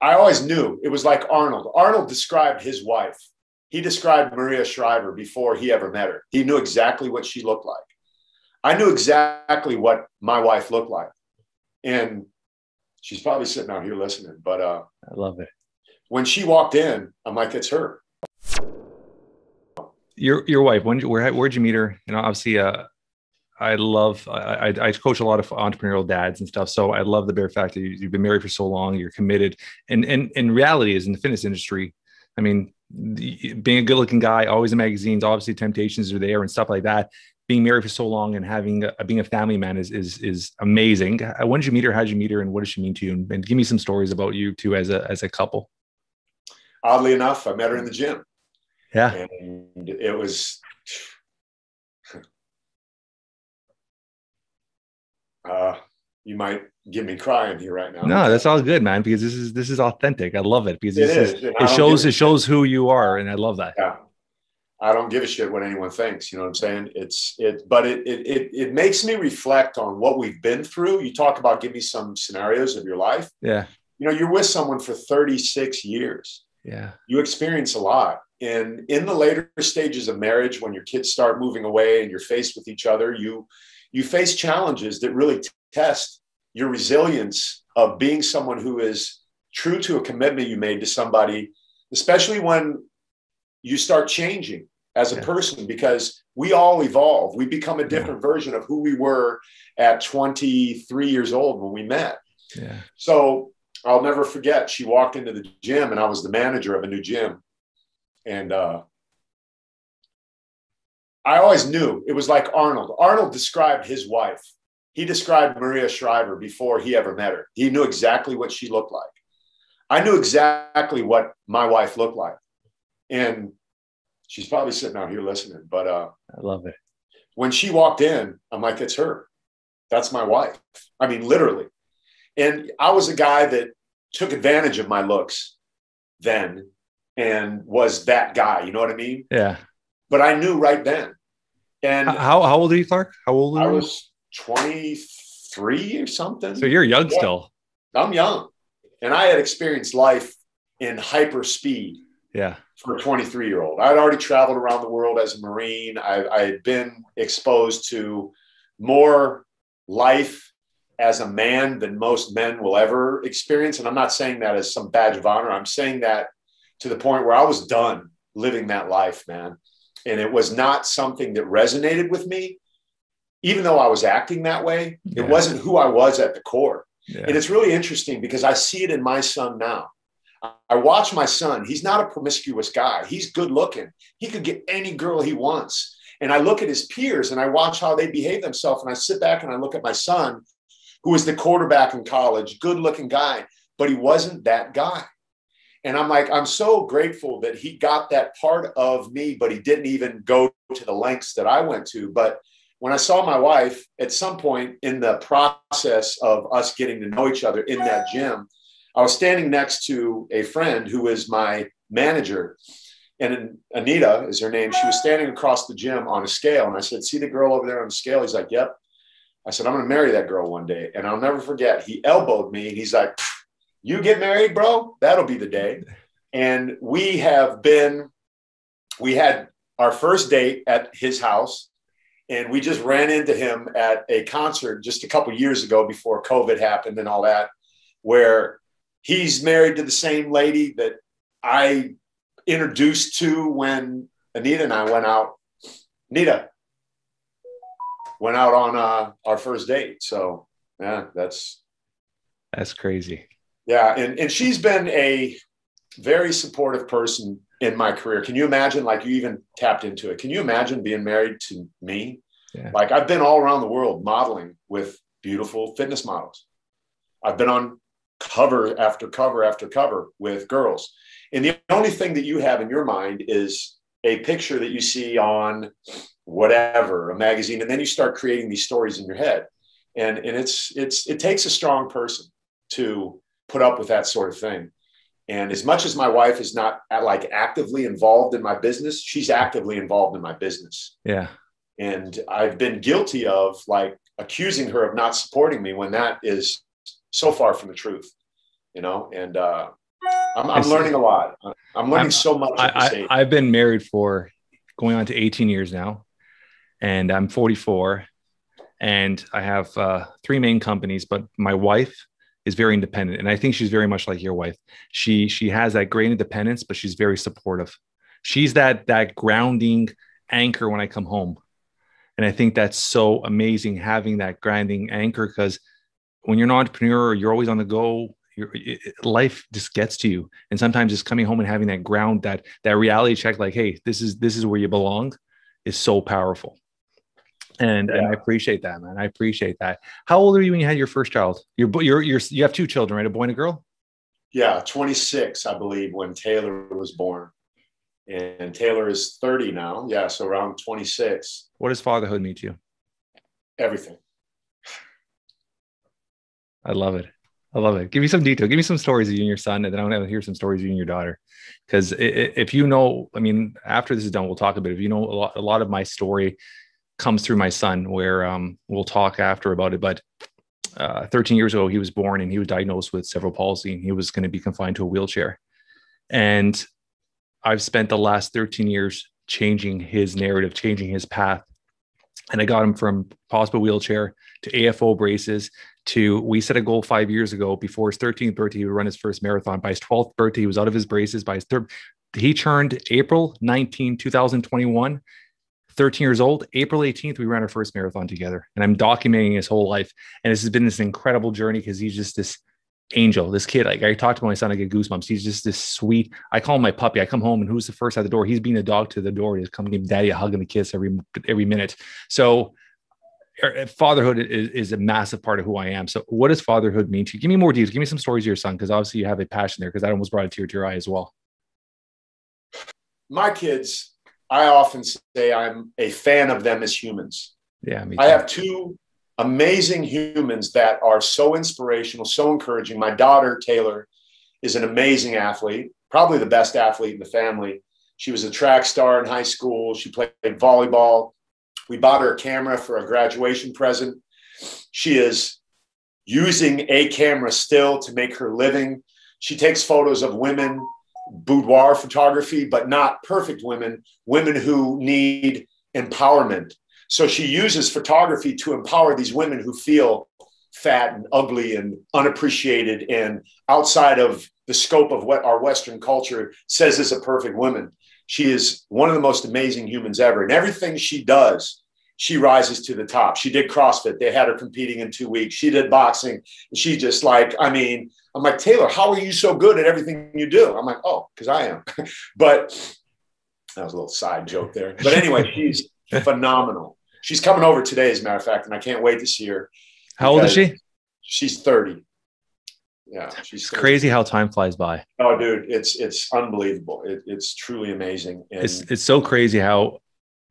I always knew it was like Arnold. Arnold described his wife. He described Maria Shriver before he ever met her. He knew exactly what she looked like. I knew exactly what my wife looked like. And she's probably sitting out here listening, but uh, I love it. When she walked in, I'm like, it's her. Your your wife, when where where'd you meet her? You know, obviously, uh, I love I, I coach a lot of entrepreneurial dads and stuff. So I love the bare fact that you, have been married for so long, you're committed, and and in reality is in the fitness industry. I mean, being a good looking guy, always in magazines, obviously temptations are there and stuff like that. Being married for so long and having a, being a family man is is is amazing. Uh, when did you meet her? How did you meet her? And what does she mean to you? And, and give me some stories about you two as a as a couple. Oddly enough, I met her in the gym. Yeah, and it was uh, you might get me crying here right now. No, that's all good, man. Because this is this is authentic. I love it because it, is. Is, it shows it shows who you are, and I love that. Yeah, I don't give a shit what anyone thinks. You know what I'm saying? It's it, but it it it, it makes me reflect on what we've been through. You talk about give me some scenarios of your life. Yeah. You know, you're with someone for 36 years. Yeah. You experience a lot. And in the later stages of marriage, when your kids start moving away and you're faced with each other, you you face challenges that really test your resilience of being someone who is true to a commitment you made to somebody, especially when you start changing as a yeah. person, because we all evolve. We become a different yeah. version of who we were at 23 years old when we met. Yeah. So I'll never forget. She walked into the gym, and I was the manager of a new gym, and uh, I always knew it was like Arnold. Arnold described his wife. He described Maria Shriver before he ever met her. He knew exactly what she looked like. I knew exactly what my wife looked like. And she's probably sitting out here listening, but uh, I love it. When she walked in, I'm like, it's her. That's my wife. I mean, literally. And I was a guy that took advantage of my looks then and was that guy. You know what I mean? Yeah. But I knew right then and how, how old are you, Clark? How old are you? I was 23 or something. So you're young yeah. still. I'm young. And I had experienced life in hyper speed. Yeah. For a 23 year old. I had already traveled around the world as a Marine. I, I had been exposed to more life as a man than most men will ever experience. And I'm not saying that as some badge of honor. I'm saying that to the point where I was done living that life, man and it was not something that resonated with me even though i was acting that way yeah. it wasn't who i was at the core. Yeah. and it's really interesting because i see it in my son now. I watch my son. He's not a promiscuous guy. He's good looking. He could get any girl he wants. And i look at his peers and i watch how they behave themselves and i sit back and i look at my son who was the quarterback in college good looking guy but he wasn't that guy and I'm like, I'm so grateful that he got that part of me, but he didn't even go to the lengths that I went to. But when I saw my wife at some point in the process of us getting to know each other in that gym, I was standing next to a friend who is my manager. And Anita is her name. She was standing across the gym on a scale. And I said, See the girl over there on the scale? He's like, Yep. I said, I'm going to marry that girl one day. And I'll never forget, he elbowed me and he's like, you get married, bro, that'll be the day. And we have been, we had our first date at his house, and we just ran into him at a concert just a couple years ago before COVID happened and all that, where he's married to the same lady that I introduced to when Anita and I went out. Anita went out on uh, our first date. So yeah, that's that's crazy. Yeah, and, and she's been a very supportive person in my career. Can you imagine, like, you even tapped into it? Can you imagine being married to me? Yeah. Like, I've been all around the world modeling with beautiful fitness models. I've been on cover after cover after cover with girls. And the only thing that you have in your mind is a picture that you see on whatever, a magazine, and then you start creating these stories in your head. And, and it's it's it takes a strong person to put up with that sort of thing. And as much as my wife is not like actively involved in my business, she's actively involved in my business. Yeah. And I've been guilty of like accusing her of not supporting me when that is so far from the truth, you know? And uh, I'm, I'm learning a lot. I'm learning I'm, so much. I, I, I've been married for going on to 18 years now, and I'm 44, and I have uh, three main companies. But my wife is very independent, and I think she's very much like your wife. She she has that great independence, but she's very supportive. She's that that grounding anchor when I come home, and I think that's so amazing having that grounding anchor because when you're an entrepreneur, you're always on the go your life just gets to you and sometimes just coming home and having that ground that that reality check like hey this is this is where you belong is so powerful and, yeah. and I appreciate that, man. I appreciate that. How old are you when you had your first child? You're, you're, you're, you have two children, right? A boy and a girl? Yeah, 26, I believe, when Taylor was born. And Taylor is 30 now. Yeah, so around 26. What does fatherhood mean to you? Everything. I love it. I love it. Give me some detail. Give me some stories of you and your son, and then I want to hear some stories of you and your daughter. Because if you know, I mean, after this is done, we'll talk a bit. If you know a lot, a lot of my story comes through my son, where um, we'll talk after about it. But uh, 13 years ago, he was born and he was diagnosed with cerebral palsy, and he was going to be confined to a wheelchair. And I've spent the last 13 years changing his narrative, changing his path. And I got him from possible wheelchair to AFO braces to we set a goal five years ago before his 13th birthday, he would run his first marathon. By his 12th birthday, he was out of his braces. By his third, he turned April 19, 2021. 13 years old, April 18th, we ran our first marathon together. And I'm documenting his whole life. And this has been this incredible journey because he's just this angel, this kid. Like I talked to my son, I get goosebumps. He's just this sweet. I call him my puppy. I come home and who's the first at the door? He's being a dog to the door. He's coming give daddy a hug and a kiss every every minute. So Er, fatherhood is, is, a massive part of who I am. So, what does fatherhood mean to you? Give me more details. Give me some stories of your son, because obviously you have a passion there. Because I almost brought a tear to your eye as well. My kids, I often say I'm a fan of them as humans. Yeah, I have two amazing humans that are so inspirational, so encouraging. My daughter Taylor is an amazing athlete, probably the best athlete in the family. She was a track star in high school. She played volleyball. We bought her a camera for a graduation present. She is using a camera still to make her living. She takes photos of women, boudoir photography, but not perfect women, women who need empowerment. So she uses photography to empower these women who feel fat and ugly and unappreciated and outside of the scope of what our Western culture says is a perfect woman. She is one of the most amazing humans ever. And everything she does, she rises to the top. She did CrossFit. They had her competing in two weeks. She did boxing. She just like, I mean, I'm like, Taylor, how are you so good at everything you do? I'm like, oh, because I am. but that was a little side joke there. But anyway, she's phenomenal. She's coming over today, as a matter of fact, and I can't wait to see her. How old is she? She's 30 yeah she's crazy how time flies by oh dude it's it's unbelievable it, it's truly amazing and it's it's so crazy how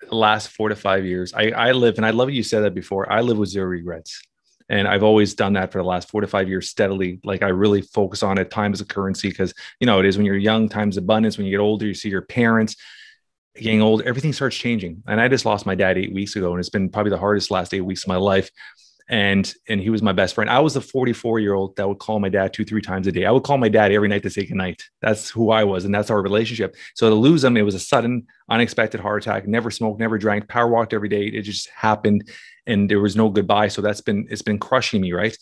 the last four to five years i i live and i love you said that before i live with zero regrets. And i've always done that for the last four to five years steadily. Like i really focus on it time as a currency because you know it is when you're young time's abundance. When you get older you see your parents getting old everything starts changing. And i just lost my dad eight weeks ago and it's been probably the hardest last eight weeks of my life and and he was my best friend. I was the 44 year old that would call my dad two three times a day. I would call my dad every night to say goodnight. That's who I was, and that's our relationship. So to lose him, it was a sudden, unexpected heart attack. Never smoked, never drank, power walked every day. It just happened, and there was no goodbye. So that's been it's been crushing me, right?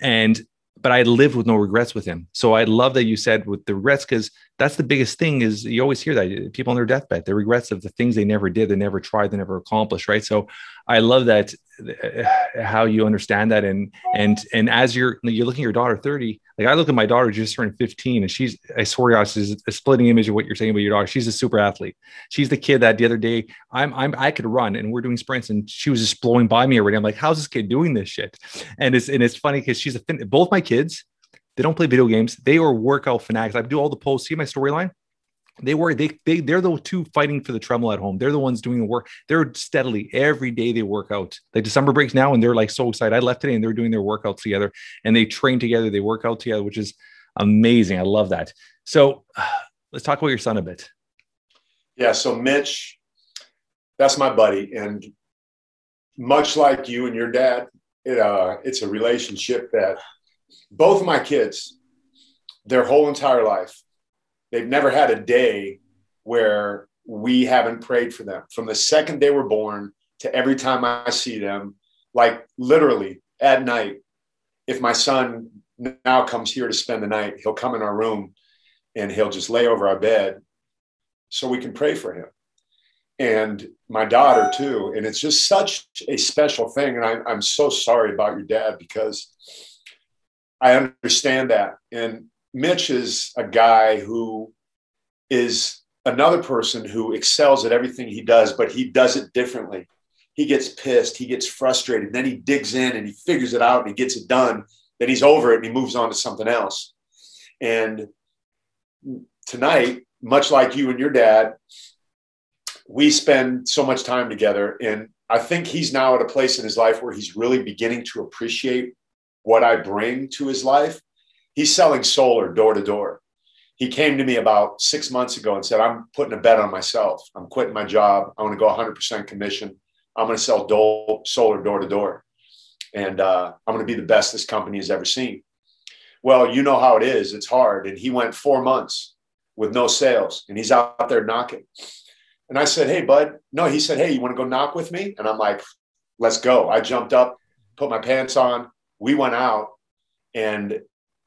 And but I lived with no regrets with him. So I love that you said with the regrets because that's the biggest thing is you always hear that people on their deathbed, the regrets of the things they never did, they never tried, they never accomplished, right? So I love that uh, how you understand that and and and as you're you're looking at your daughter 30 like i look at my daughter just turned 15 and she's i swear gosh is a splitting image of what you're saying about your daughter. She's a super athlete. She's the kid that the other day i'm i'm i could run and we're doing sprints and she was just blowing by me already. I'm like how's this kid doing this shit? And it's and it's funny because she's a fin- both my kids they don't play video games they are workout fanatics i do all the posts see my storyline they were they they they're the two fighting for the treble at home. They're the ones doing the work. They're steadily every day they work out. Like December breaks now, and they're like so excited. I left today, and they're doing their workouts together, and they train together. They work out together, which is amazing. I love that. So let's talk about your son a bit. Yeah. So Mitch, that's my buddy, and much like you and your dad, it uh, it's a relationship that both my kids, their whole entire life they've never had a day where we haven't prayed for them from the second they were born to every time I see them, like literally at night. If my son now comes here to spend the night, he'll come in our room and he'll just lay over our bed so we can pray for him. And my daughter too. And it's just such a special thing. And I, I'm so sorry about your dad because I understand that. And Mitch is a guy who is another person who excels at everything he does, but he does it differently. He gets pissed, he gets frustrated, then he digs in and he figures it out and he gets it done. Then he's over it and he moves on to something else. And tonight, much like you and your dad, we spend so much time together. And I think he's now at a place in his life where he's really beginning to appreciate what I bring to his life. He's selling solar door to door. He came to me about six months ago and said, I'm putting a bet on myself. I'm quitting my job. I want to go 100% commission. I'm going to sell do- solar door to door. And uh, I'm going to be the best this company has ever seen. Well, you know how it is. It's hard. And he went four months with no sales and he's out there knocking. And I said, Hey, bud. No, he said, Hey, you want to go knock with me? And I'm like, Let's go. I jumped up, put my pants on. We went out and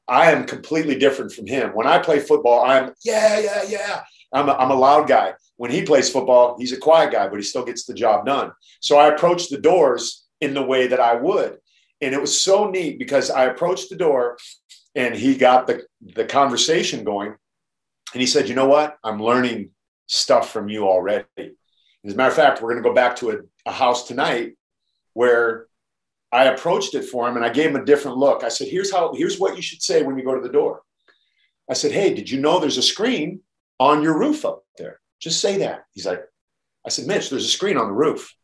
I am completely different from him. When I play football, I'm, yeah, yeah, yeah. I'm a, I'm a loud guy. When he plays football, he's a quiet guy, but he still gets the job done. So I approached the doors in the way that I would. And it was so neat because I approached the door and he got the, the conversation going. And he said, You know what? I'm learning stuff from you already. As a matter of fact, we're going to go back to a, a house tonight where I approached it for him and I gave him a different look. I said, Here's how, here's what you should say when you go to the door. I said, Hey, did you know there's a screen on your roof up there? Just say that. He's like, I said, Mitch, there's a screen on the roof.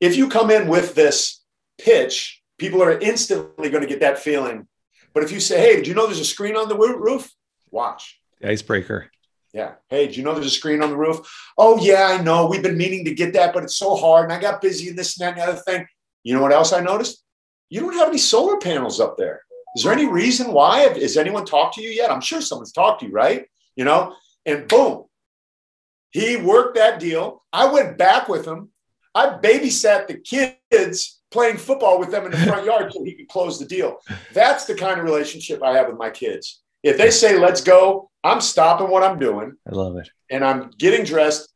If you come in with this pitch, people are instantly going to get that feeling. But if you say, Hey, did you know there's a screen on the roof? Watch. The icebreaker. Yeah. Hey, do you know there's a screen on the roof? Oh, yeah, I know. We've been meaning to get that, but it's so hard. And I got busy and this and that and the other thing. You know what else I noticed? You don't have any solar panels up there. Is there any reason why? Has anyone talked to you yet? I'm sure someone's talked to you, right? You know, and boom, he worked that deal. I went back with him. I babysat the kids playing football with them in the front yard so he could close the deal. That's the kind of relationship I have with my kids. If they say, let's go, I'm stopping what I'm doing. I love it. And I'm getting dressed